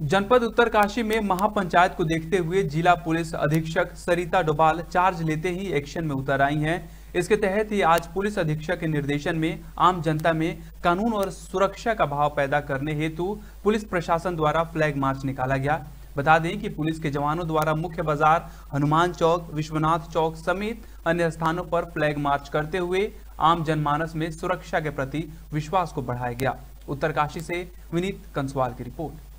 जनपद उत्तरकाशी में महापंचायत को देखते हुए जिला पुलिस अधीक्षक सरिता डोभाल चार्ज लेते ही एक्शन में उतर आई हैं। इसके तहत ही आज पुलिस अधीक्षक के निर्देशन में आम जनता में कानून और सुरक्षा का भाव पैदा करने हेतु पुलिस प्रशासन द्वारा फ्लैग मार्च निकाला गया। बता दें कि पुलिस के जवानों द्वारा मुख्य बाज़ार, हनुमान चौक, विश्वनाथ चौक समेत अन्य स्थानों पर फ्लैग मार्च करते हुए आम जनमानस में सुरक्षा के प्रति विश्वास को बढ़ाया गया। उत्तरकाशी से विनीत कंसवाल की रिपोर्ट।